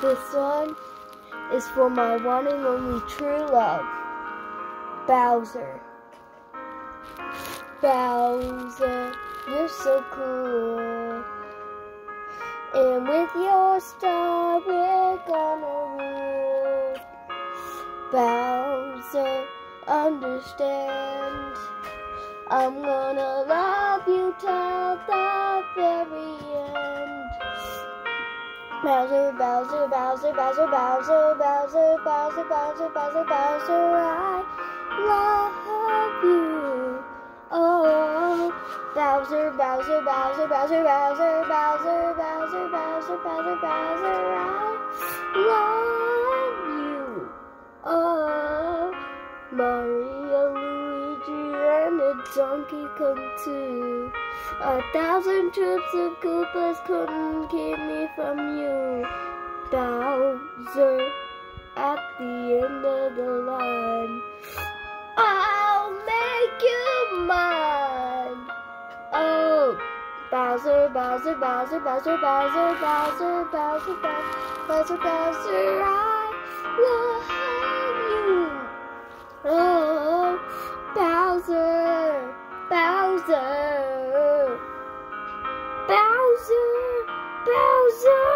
This one is for my one and only true love, Bowser. Bowser, you're so cool. And with your star, we're gonna rule. Bowser, understand. I'm gonna love you till the very. Bowser, Bowser, Bowser, Bowser, Bowser, Bowser, Bowser, Bowser, Bowser, Bowser, I love you. Oh, Bowser, Bowser, Bowser, Bowser, Bowser, Bowser, Bowser, Bowser, Bowser, Bowser, I love you. Oh, Mario, Luigi, and a Donkey Kong too. A thousand troops of Koopas couldn't keep me from you. Bowser, at the end of the line. I'll make you mine. Oh, Bowser, Bowser, Bowser, Bowser, Bowser, Bowser, Bowser, Bowser, Bowser, Bowser, I love you. Oh, Bowser, Bowser, Bowser! Bowser!